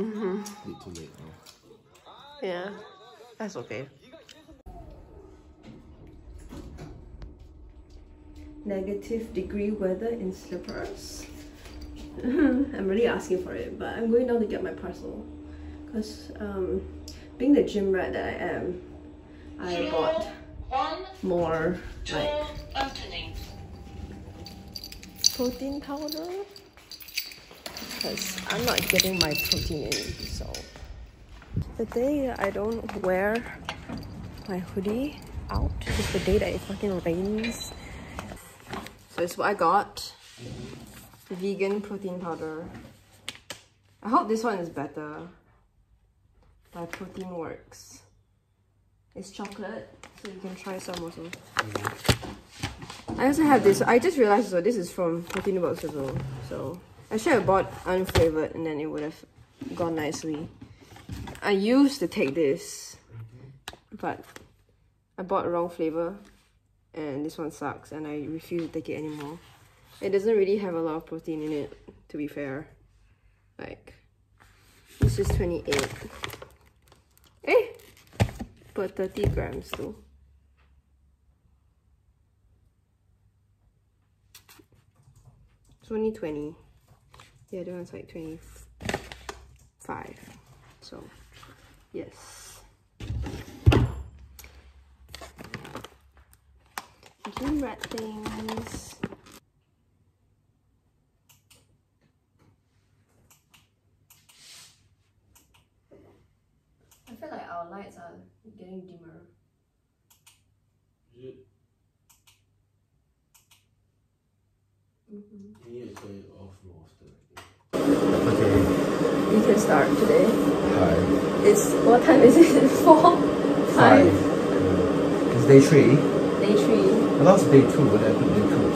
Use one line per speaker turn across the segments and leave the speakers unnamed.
Mm-hmm. Bit too late now.
Yeah, that's okay. Negative degree weather in slippers. I'm really asking for it, but I'm going down to get my parcel. Because um, being the gym rat that I am, I bought one more like protein powder because I'm not getting my protein in so. The day I don't wear my hoodie out is the day that it fucking rains. So it's what I got. Vegan protein powder. I hope this one is better. My protein works. It's chocolate so you can try some also. I also have this. I just realized so this is from Protein Box as well so I should have bought unflavored and then it would have gone nicely. I used to take this, but I bought wrong flavor and this one sucks and I refuse to take it anymore. It doesn't really have a lot of protein in it, to be fair. Like, this is 28. Eh! But 30 grams though. It's only 20 the other one's like 25 so yes. Gym rat things I feel like our lights are getting dimmer
Mm -hmm. You need to turn it off more often.
Okay. You start today.
Hi.
It's what time is it? Four?
Five. Yeah. It's day three.
Day three.
Well, that's day two, I put day two.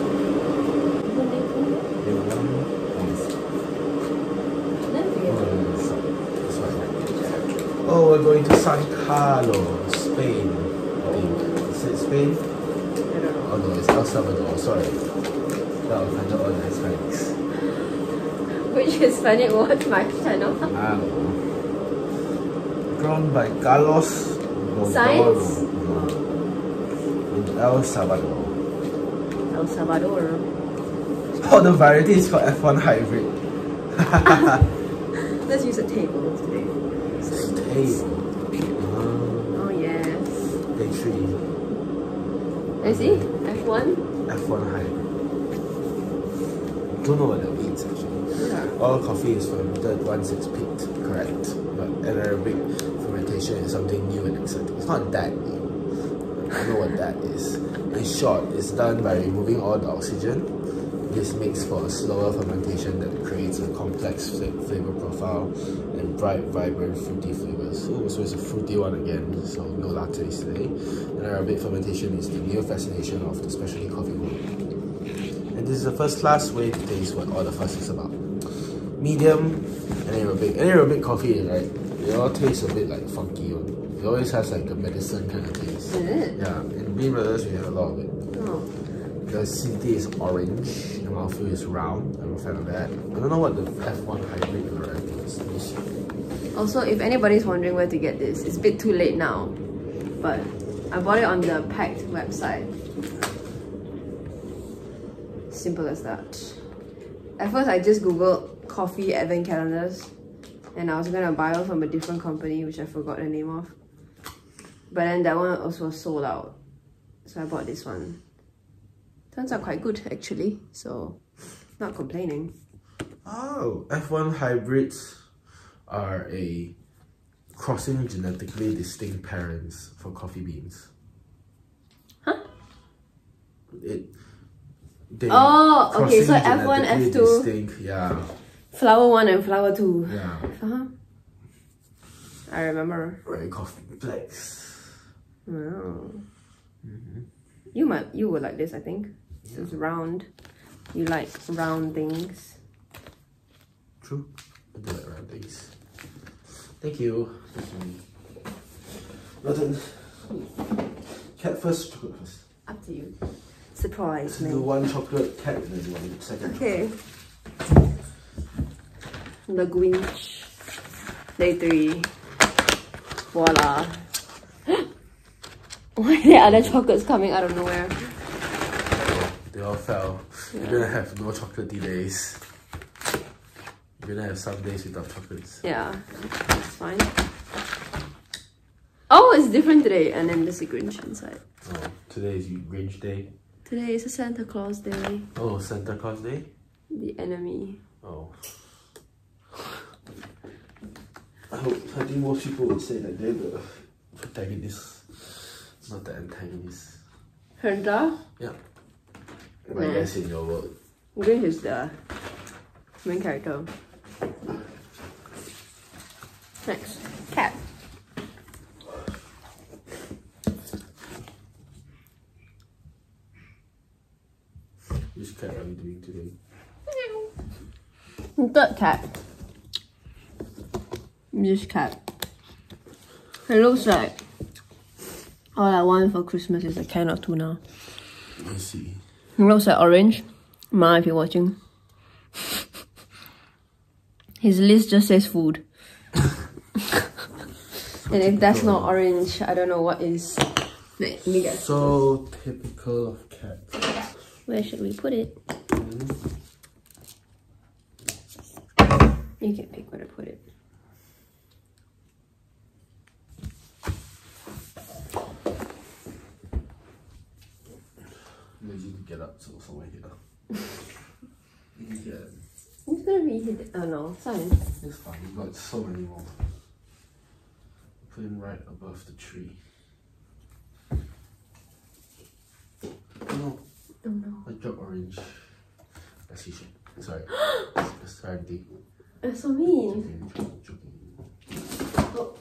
Day
one. Oh, oh, we're going to San Carlos, Spain. I think. Is it Spain?
I don't know.
Oh no, it's El Salvador. Sorry that will handle all the Hispanics.
Which Hispanic watch my channel?
Ah, drawn by Carlos
Science?
in El Salvador.
El Salvador.
Oh, the variety is called F1 Hybrid.
Let's use a table today.
Table.
Uh, oh yes.
Day three.
I see. F1.
F1 Hybrid don't know what that means actually. All coffee is fermented once it's picked, correct. But anaerobic fermentation is something new and exciting. It's not that new. I know what that is. In short, it's done by removing all the oxygen. This makes for a slower fermentation that creates a complex flavor profile and bright, vibrant, fruity flavors. Oh, so it's a fruity one again, so no lattes today. Anaerobic fermentation is the new fascination of the specialty coffee world. And this is a first class way to taste what all the fuss is about. Medium anaerobic. Anaerobic coffee, right? It all tastes a bit like funky one. It always has like a medicine kind of taste.
Is it?
Yeah. In Bean Brothers, we have a lot of it.
Oh.
The acidity is orange, the mouthfeel is round. I'm a fan of that. I don't know what the F1 hybrid variety is.
Also, if anybody's wondering where to get this, it's a bit too late now. But I bought it on the Pact website. Simple as that. At first, I just googled coffee advent calendars and I was gonna buy one from a different company which I forgot the name of. But then that one also sold out. So I bought this one. Turns out quite good actually, so not complaining.
Oh, F1 hybrids are a crossing genetically distinct parents for coffee beans.
Huh?
It
they oh, okay. So F one, F two.
Distinct, yeah.
Flower one and flower two.
Yeah.
Uh huh. I remember.
Very complex.
Wow. Mm -hmm. You might. You would like this, I think. Yeah. It's round. You like round things.
True. I do like round things. Thank you. Nothing. Cat first, chocolate first.
Up to you surprise me.
Do one chocolate cat and then one second.
Okay. The Grinch. Day three. Voila. Why are there other chocolates coming out of nowhere?
They all fell. You're gonna have no chocolatey days. You're gonna have some days without chocolates.
Yeah, that's fine. Oh, it's different today. And then there's a Grinch inside.
Oh, today is Grinch Day.
Today is a Santa Claus day.
Oh, Santa Claus Day?
The enemy.
Oh. I hope, I think most people would say that they're the protagonist, not the antagonist.
Herda.
Yeah. I
Yeah.
guess in your world.
Grinch is the main character. Next, cat.
Which cat are we doing today?
Third cat. This cat. It looks like all I want for Christmas is a can of tuna.
Let's see.
It looks like orange. Ma, if you're watching. His list just says food. and if that's not orange, I don't know what is. Let me guess.
So typical of cats.
Where should we put it? Mm-hmm. You can pick where to put it.
Lazy to get up, so somewhere here. you can get it.
It's gonna be hidden. Oh no, fine.
It's fine, you got so many more. Put him right above the tree. No,
Oh no.
I dropped orange. That's you shit. Sorry. It's empty.
That's so mean.
Joking, joking, joking.
Oh.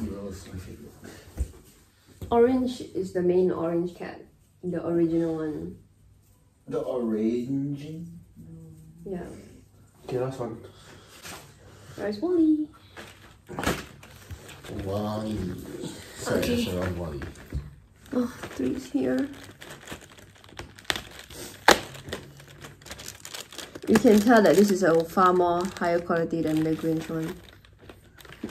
Heroes, my favorite.
Orange is the main orange cat. The original one.
The orange.
Yeah.
Okay, last one.
There's Wally.
Wally. Sorry,
Okay.
that's the wrong Wally.
Oh, three's here. You can tell that this is a far more higher quality than the Grinch one.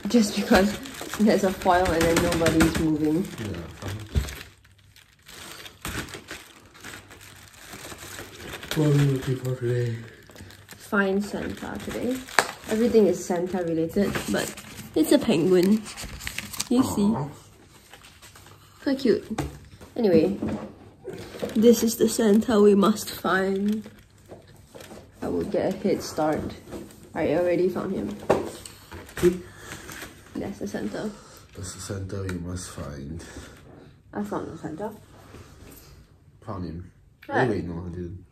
Just because there's a foil and then nobody's moving.
Yeah, fine. What are we looking for today?
Find Santa today. Everything is Santa related, but it's a penguin. You see?
Aw.
So cute. Anyway, this is the Santa we must find. I will get a head start. I already found him. That's the centre?
That's the center we must find.
I found the centre.
Found him.
Right.
Wait, wait, no, I didn't.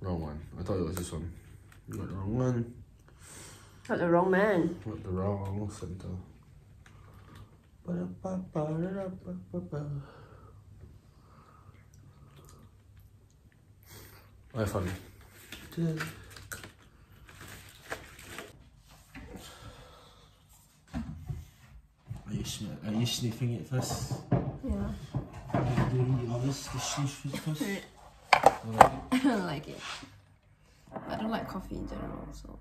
Wrong one. I thought it was this one. You got the wrong one.
Got the wrong man.
Got the wrong center. Ba-da-ba-ba-da-da-ba-ba-ba. I found it. Are you, sn- are you sniffing it first?
Yeah.
You doing the sniff it first?
I don't like it. I don't like coffee in general, so.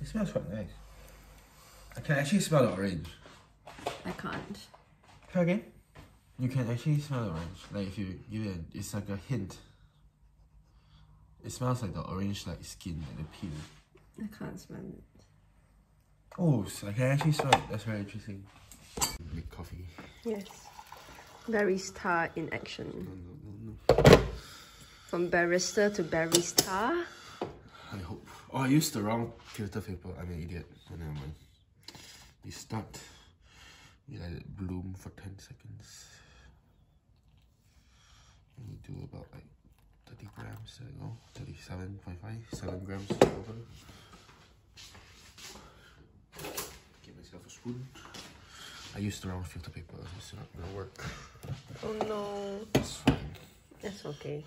It smells quite nice. I can actually smell the orange.
I can't.
Try again. You can actually smell the orange. Like if you give it, a, it's like a hint. It smells like the orange like skin, like the peel.
I can't smell it.
Oh, so I can actually smell it. That's very interesting. Make coffee.
Yes. Barista in action.
No, no, no, no.
From barista to barista.
I hope. Oh, I used the wrong filter paper. I'm an idiot. Oh, never mind. You start. You let it bloom for 10 seconds. And you do about like 30 grams. There you go. 37.5. 7 grams of sugar. Give myself a spoon. I used the wrong filter paper. It's not gonna work.
Oh no.
It's fine.
That's okay.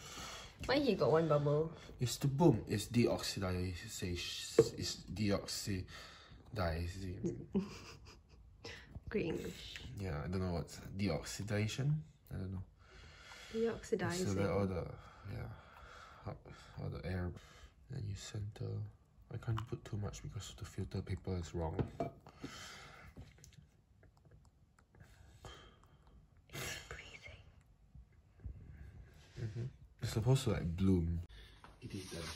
Why he got one bubble?
It's the boom. It's deoxidization. It's deoxidizing.
Great English.
Yeah, I don't know what's deoxidation. I don't know.
Deoxidizing.
So that all the yeah. you center. I can't put too much because the filter paper is wrong. Mm -hmm. It's supposed to like bloom. It is done.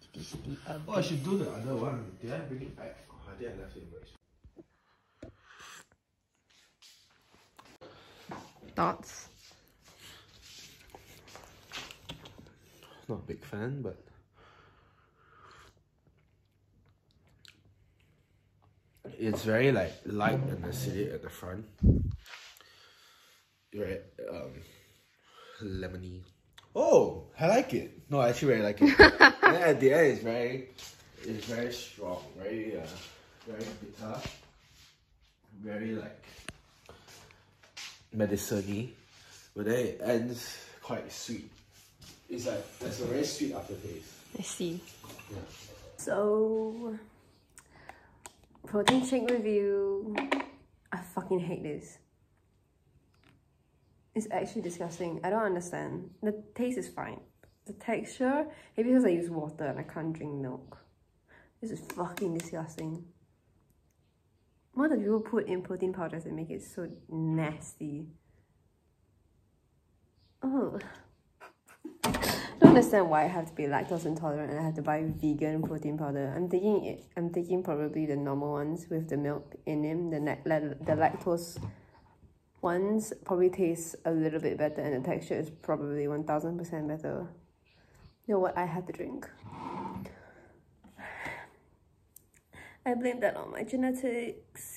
It is the oh, I should do the other one. Did I bring it back? Oh, I think I left it
Thoughts?
Not a big fan, but it's very like light and acidic at the front. Right, um lemony. Oh, I like it. No, I actually really like it. and at the end, it's very, it's very strong, very, uh, very bitter, very like medicine but then it ends quite sweet. It's like there's a very sweet aftertaste.
I see.
Yeah.
So protein shake review. I fucking hate this. It's actually disgusting. I don't understand. The taste is fine. The texture, maybe because I use water and I can't drink milk. This is fucking disgusting. What do people put in protein powders that make it so nasty? Oh. Understand why I have to be lactose intolerant and I have to buy vegan protein powder. I'm taking it. I'm taking probably the normal ones with the milk in them. The the lactose ones probably taste a little bit better and the texture is probably 1000% better. You know what? I had to drink. I blame that on my genetics.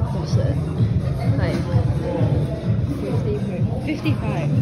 Percent. Like 50, 55. Crazy.